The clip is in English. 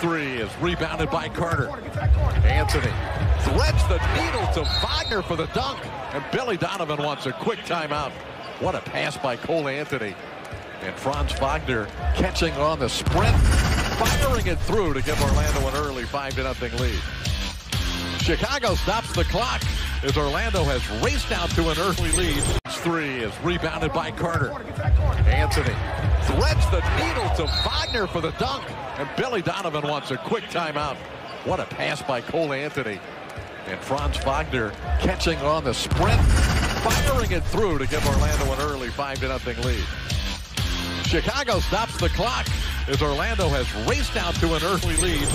three is rebounded by Carter. Anthony threads the needle to Wagner for the dunk. And Billy Donovan wants a quick timeout. What a pass by Cole Anthony. And Franz Wagner catching on the sprint, firing it through to give Orlando an early 5 to nothing lead. Chicago stops the clock as Orlando has raced out to an early lead. Three is rebounded by Carter. Anthony threads the needle to Wagner for the dunk. And Billy Donovan wants a quick timeout. What a pass by Cole Anthony. And Franz Wagner catching on the sprint, firing it through to give Orlando an early 5 to nothing lead. Chicago stops the clock as Orlando has raced out to an early lead.